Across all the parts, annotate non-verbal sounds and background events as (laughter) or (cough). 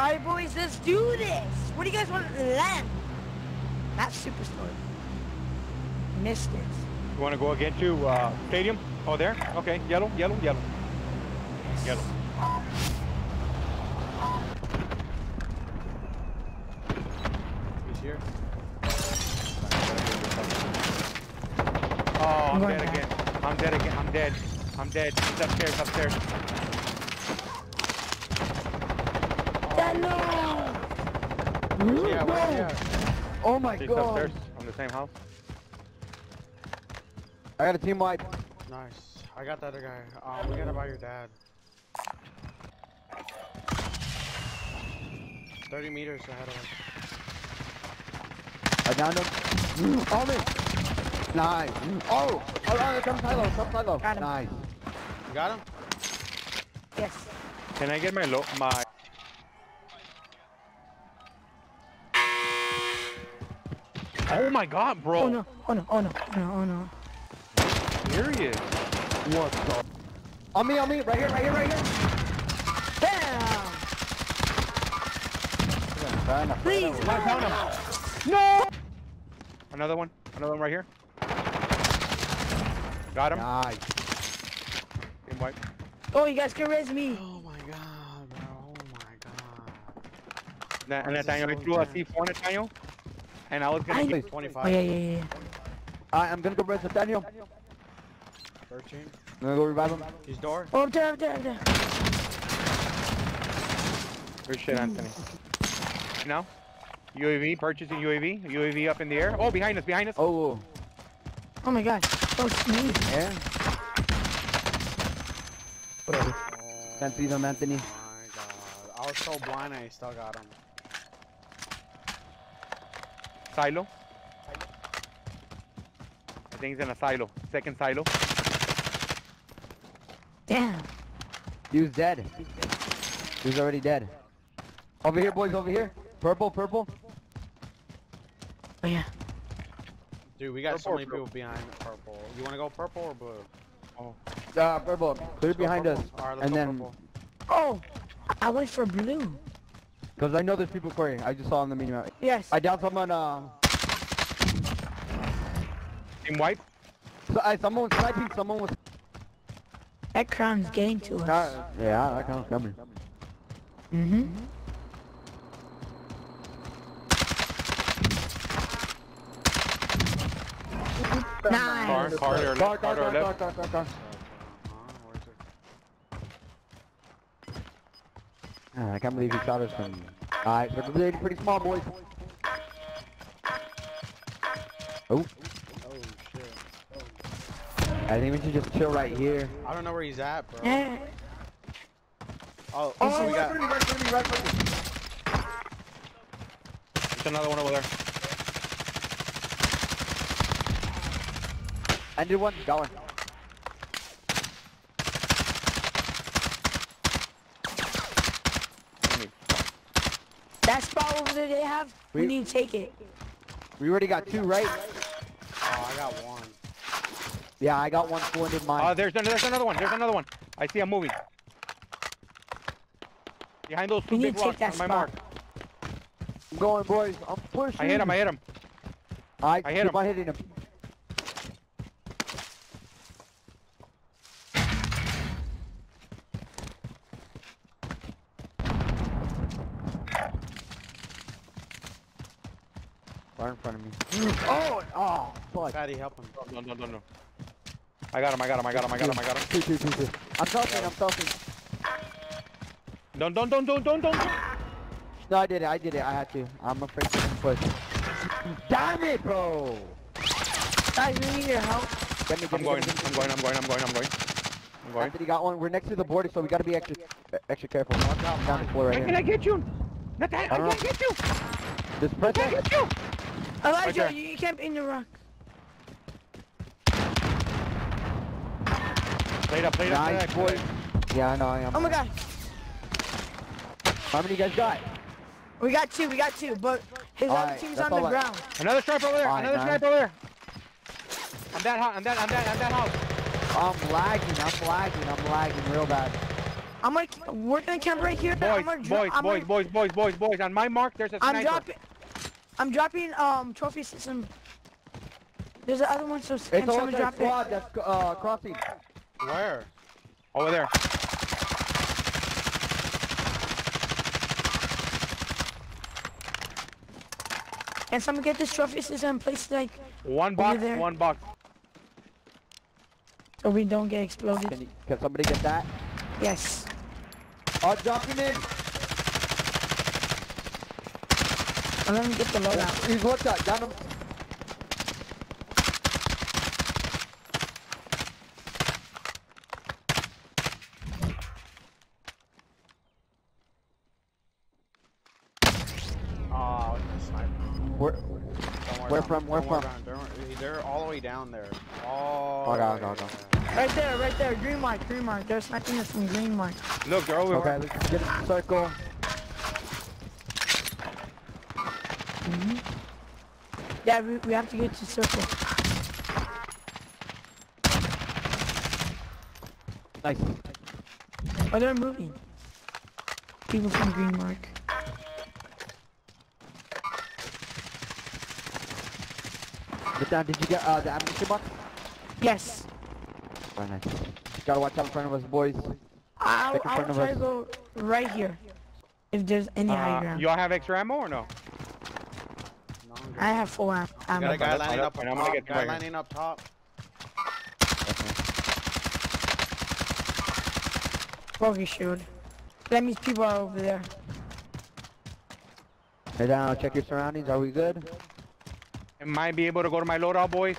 Alright, boys, let's do this. What do you guys want to land? Not Superstore. Missed it. You want to go again to uh, stadium? Oh, there? Okay, yellow, yellow, yellow. Yellow. He's here. Oh, I'm dead again. I'm dead again. I'm dead. I'm dead. He's upstairs, upstairs. Hello! Yeah, where yeah. Oh my He's god. upstairs on the same house. I got a team wipe. Nice. I got the other guy. Um, we gotta buy your dad. 30 meters ahead of us. I downed him. (gasps) On me. Nice. Oh, oh, oh, come silo, come silo. Nice. You got him? Yes. Can I get my low my? Oh my God, bro! Oh no, oh no, oh no, oh no, oh no. Serious? What the? On me, on me, right here, right here, right here. Bam! Trying to- Please, I found him. No! Another one. Another one right here. Got him. Nice. Team white. Oh, you guys can res me. Oh my god, bro. Oh my god. Na- Why is it I threw a intense? C4 Nathaniel. And I was gonna I- get 25. Oh yeah, yeah, yeah. Alright, I'm gonna go res Nathaniel. 13. I'm gonna go revive him. He's door. Oh, up there, up there, up there. Good shit, Anthony. Now, UAV, purchasing UAV. UAV up in the air. Oh, behind us, behind us. Oh, Oh my god. Oh, sneeze. yeah. Oh Can't see them, Anthony. my god. I was so blind I still got him. Silo. I think he's in a silo. Second silo. Damn. He was dead. He was already dead. Over here, boys, over here. Purple, purple. Oh yeah. Dude, we got so Purple or many people behind purple. You wanna go purple or blue? Uh, purple. Clear Let's behind us. purple. Alright, let's And go then, purple. Oh, I went for blue. Because I know there's people quarrying. I just saw on the mini map. Yes. I downed someone, uh, Team white. so, I, someone was sniping, someone was, That crown's getting to us. uh, yeah, that kind of coming. Mm-hmm. Car, Nice. car, to our Car, left, car, car to our car, car, left. car, car, car. Ah, I can't believe he shot us from. Alright, they're pretty, pretty small, boys. Oh, Oh. I think we should just chill right here. I don't know where he's at, bro. Eh, Oh, Oh, so we right got. for me, right for me, right for me. There's another one over there. I did one, got one. That spot over there they have, we We- need to take it. We already got two, right? Oh, I got one. Yeah, I got one full into mine. Uh, there's, another, there's another one. There's another one. I see him moving. Behind those two We big to take rocks that on my mark. I'm going, boys. I'm pushing. I hit him. I hit him. I, I hit keep him. on hitting him. Right in front of me. (gasps) Oh, oh, fuck. Fatty, help him. No, no, no, no. I got him. I got him. I got him. I got him. I got him. Two, two, two, two. I'm talking, I'm talking. Don't, don't, don't, don't, don't, don't. No, I did it, I did it, I had to. I'm afraid to push. Damn it, bro! Guys, we need your help. Get me, get I'm me, going. get me, I'm going. I'm going. I'm going. I'm going. I'm going. Anthony got one. We're next to the border, so we gotta be extra, extra careful. I'm down the floor right When can. I get you? Nathan, I I can't get you. This I can't person? get you. Elijah, there. you, you can't in the rock. Play it up. Play it. Play it Nice, up. boys. Yeah, I know, I am. Oh my god. How many you guys got? We got two, we got two, but his other Alright, team's on the all I- ground. Another stripe over there. Alright, Another nice. stripe over there. I'm that house. I'm that. I'm that. I'm that house. I'm lagging, I'm lagging, I'm lagging real bad. I'm gonna. We're gonna camp right here. Boys, I'm gonna boys, I'm boys, gonna- boys, boys, boys, boys. On my mark, there's a I'm sniper. dropping. I'm dropping um trophy system. There's the other one, so It's can all someone that drop it? squad that's uh, crossing. Where? Over there. Can someone get this trophy system and place like One Over box, there. one box. so we don't get exploded? Can, you, can somebody get that? Yes. Oh, dropping in. Well, let me get the loadout. He's one shot. Down him. Oh, it's a sniper. Where? Don't worry Where about from? Where Don't from? about it. Don't- They're all the way down there. All Okay, the okay, way okay. Right there, right there. Green mark, green mark. They're sniping us from green mark. Look, they're over Okay, let's get in the circle. Yeah, we, we have to get to circle. Nice. Oh, they're moving. People from green mark. Down. Did you get uh, the ammunition box? Yes. Very nice. Gotta watch out in front of us, boys. I'll, I'll try to go right here. If there's any high Uh, ground. y'all have extra ammo or no? No, I'm good. I have full am- You got ammo. a guy lining find up out, on and I'm gonna top. get Guy lining up top. Focus shield. That means people are over there. Hey down. Check your surroundings. Are we good? Am I be able to go to my loadout, boys?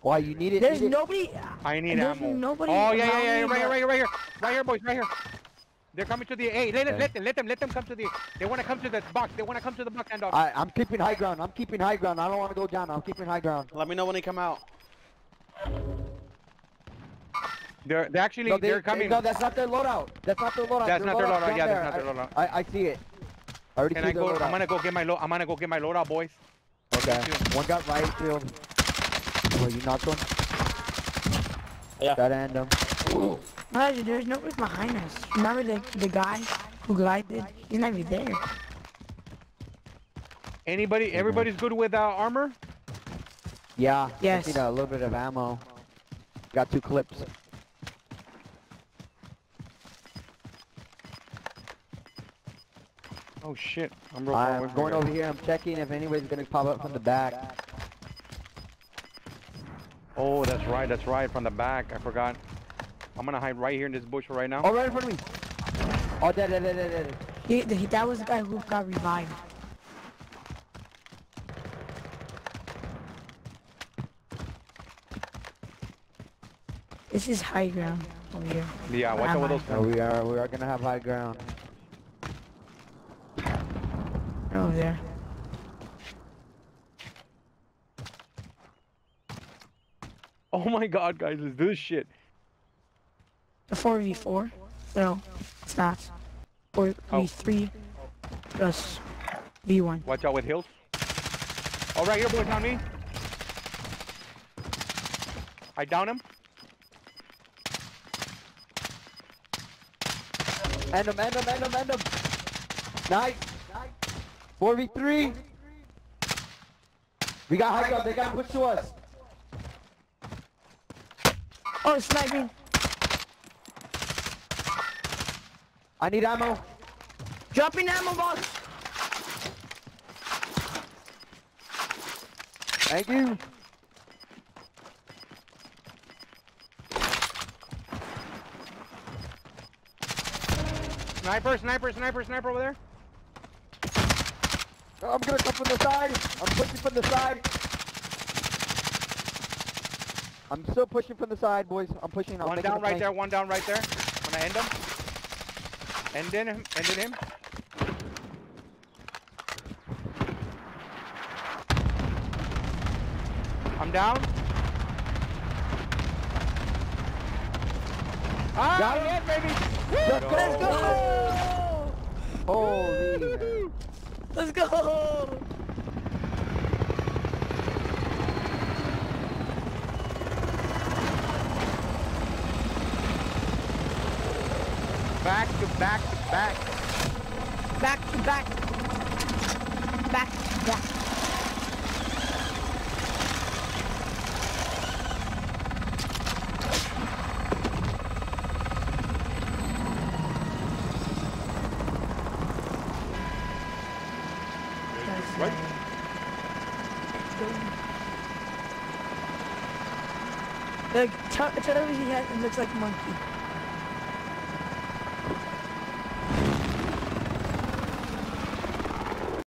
Why you need it? There's need it? nobody. I need There's ammo. nobody oh yeah, yeah, yeah, right here, right here, right here, right here, boys, right here. They're coming to the. Hey, let them, Okay. let them, let them, let them come to the. They want to come to the box. They want to come to the box and dog. I, I'm keeping high ground. I'm keeping high ground. I don't want to go down. I'm keeping high ground. Let me know when they come out. They're, they're actually, No, they, they're coming. no, that's not their loadout. That's not their loadout. That's not their loadout's loadout. Yeah, there. that's not their I- loadout. I, I see it. I already Can see I go, loadout. I'm gonna go get my. Lo- I'm gonna go get my loadout, boys. Okay. One got right field. Oh, you knocked one? Yeah. That end him. Um, Elijah, there's nobody behind us. Remember the the guy who glided? He's not even there. Anybody? Everybody's good with uh, armor? Yeah. Yes. Just need a little bit of ammo. Got two clips. Oh shit! I'm real far away I'm from going here. over here. I'm checking if anybody's gonna pop up from the back. Oh, that's right. That's right. From the back. I forgot. I'm gonna hide right here in this bush right now. Oh, right in front of me. Oh, dead, dead, dead, dead, dead. He, he, that was the guy who got revived. This is high ground over here. Yeah, watch out with those. We are, we are gonna have high ground. Over there. Oh my god, guys, let's do this shit. The 4v4? No, it's not. 4v3 plus v1. Watch out with hills. All right, here, boys, on me. I down him. End him, end him, end him, end him. Nice. 4v3. We got high ground. They got push to us. Oh, sniping! I need ammo. Dropping ammo box! Thank you. Sniper, sniper, sniper, sniper over there. I'm gonna come from the side. I'm pushing from the side. I'm still pushing from the side, boys. I'm pushing. I'm one down right there, one down right there. I'm gonna end him. Ended him, ended him. I'm down. Ah, Got him. yeah, baby. Let's go. Let's go! Holy. Let's go! Back, back. Back to back. Back to back. Tell, tell him he has, looks like a monkey.